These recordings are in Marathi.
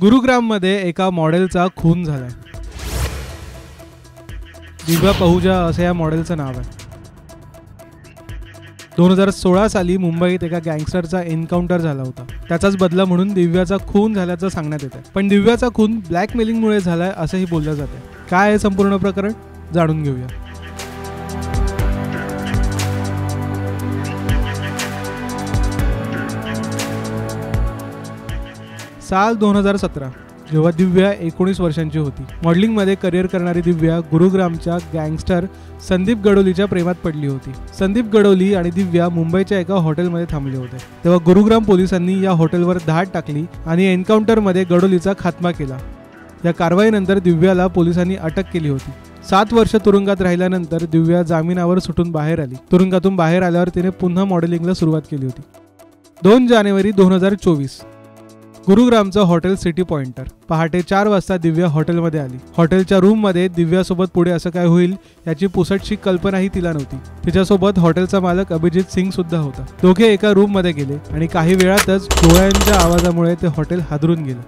गुरुग्राममध्ये एका मॉडेलचा खून झालाय. दिव्या पहुजा असं या मॉडेलचं नाव आहे. दोन हजार सोळा साली मुंबईत एका गँगस्टरचा एन्काउंटर झाला होता. त्याचाच बदला म्हणून दिव्याचा खून झाल्याचं सांगण्यात येतं पण दिव्याचा खून ब्लॅकमेलिंगमुळे झालाय असंही बोललं जाते काय आहे संपूर्ण प्रकरण? जाणून घेऊया. साल दोन हजार सतरा जेव्हा दिव्या एकोणीस वर्षांची होती. मॉडेलिंगमध्ये करिअर करणारी दिव्या गुरुग्रामच्या गँगस्टर संदीप गडोलीच्या प्रेमात पडली होती. संदीप गडोली आणि दिव्या मुंबईच्या एका हॉटेलमध्ये थांबले होते. तेव्हा गुरुग्राम पोलिसांनी या हॉटेलवर धाड टाकली आणि एन्काउंटरमध्ये गडोलीचा खात्मा केला. या कारवाईनंतर दिव्याला पोलिसांनी अटक केली होती. सात वर्ष तुरुंगात राहिल्यानंतर दिव्या जामिनावर सुटून बाहेर आली. तुरुंगातून बाहेर आल्यावर तिने पुन्हा मॉडेलिंगला सुरुवात केली होती. दोन जानेवारी दोन हजार चोवीस गुरुग्रामचं हॉटेल सिटी पॉइंटर. पहाटे चार वाजता दिव्या हॉटेलमध्ये आली. हॉटेलच्या रूममध्ये दिव्यासोबत पुढे असं काय होईल याची पुसटशी कल्पनाही तिला नव्हती. तिच्यासोबत हॉटेलचा मालक अभिजित सिंग सुद्धा होता. दोघे एका रूममध्ये गेले आणि काही वेळातच डोळ्यांच्या आवाजामुळे ते हॉटेल हादरून गेलं.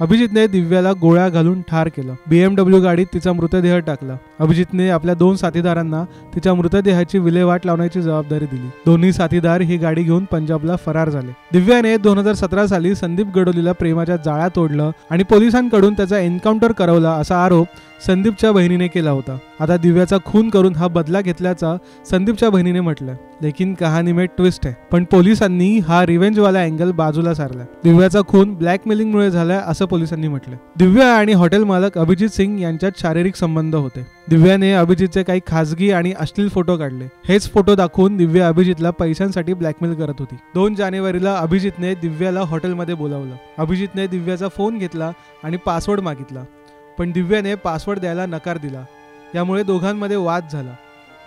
अभिजितने दिव्याला गोळ्या घालून ठार केलं. बीएमडब्ल्यू गाडीत तिचा मृतदेह टाकला. अभिजितने आपल्या दोन साथीदारांना तिच्या मृतदेहाची विल्हेवाट लावण्याची जबाबदारी दिली. दोन्ही साथीदार ही गाडी घेऊन पंजाबला फरार झाले. दिव्याने दोन हजार सतरा साली संदीप गडोलीला प्रेमाच्या जाळ्यात तोडलं आणि पोलिसांकडून त्याचा एन्काउंटर करवला असा आरोप संदीपच्या बहिणीने केला होता. आता दिव्याचा खून करून हा बदला घेतल्याचा संदीपच्या बहिणीने म्हटलं. लेकिन कहाणी में ट्विस्ट आहे पण पोलिसांनी हा रिव्हेंजवाला अँगल बाजूला सारला. दिव्याचा खून ब्लॅकमेलिंगमुळे झालाय असं पोलिसांनी म्हटलं. दिव्या आणि हॉटेल मालक अभिजित सिंग यांच्यात शारीरिक संबंध होते. दिव्याने अभिजितचे काही खासगी आणि अश्लील फोटो काढले. हेच फोटो दाखवून दिव्या अभिजितला पैशांसाठी ब्लॅकमेल करत होती. दोन जानेवारीला अभिजितने दिव्याला हॉटेलमध्ये बोलावलं. अभिजितने दिव्याचा फोन घेतला आणि पासवर्ड मागितला. पण दिव्याने पासवर्ड द्यायला नकार दिला. यामुळे दोघांमध्ये वाद झाला.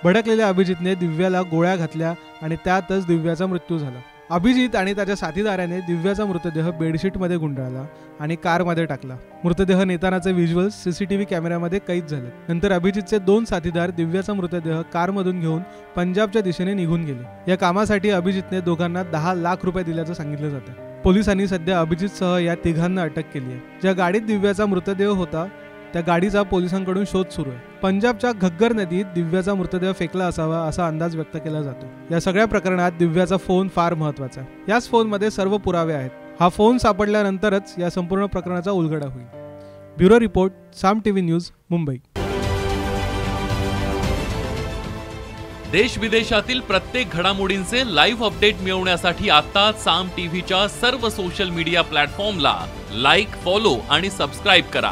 भडकलेल्या अभिजितने दिव्याला गोळ्या घातल्या आणि त्यातच दिव्याचा मृत्यू झाला. अभिजित आणि त्याच्या साथीदाराने दिव्याचा मृतदेह बेडशीटमध्ये गुंडाळला आणि कारमध्ये टाकला. मृतदेह नेतानाचे व्हिज्युअल्स सीसीटीव्ही कॅमेऱ्यामध्ये कैद झाले. नंतर अभिजितचे दोन साथीदार दिव्याचा मृतदेह कारमधून घेऊन पंजाबच्या दिशेने निघून गेले. या कामासाठी अभिजितने दोघांना दहा लाख रुपये दिल्याचं सांगितलं जातं. पोलिसांनी सध्या अभिजितसह या तिघांना अटक केली आहे ज्या गाडीत दिव्याचा मृतदेह होता त्या गाडीचा पोलिसांकडून शोध सुरू आहे. पंजाबच्या घग्गर नदीत दिव्याचा मृतदेह फेकला असावा असा अंदाज व्यक्त केला जातो. या सगळ्या प्रकरणात दिव्याचा फोन फार महत्त्वाचा आहे. याच फोनमध्ये सर्व पुरावे आहेत. हा फोन सापडल्यानंतरच या संपूर्ण प्रकरणाचा उलगडा होईल. Bureau report Saam TV news Mumbai. देश विदेशातील प्रत्येक घडामोडींचे लाईव्ह अपडेट मिळवण्यासाठी आता साम टीव्हीच्या सर्व सोशल मीडिया प्लॅटफॉर्मला लाईक फॉलो आणि सबस्क्राईब करा.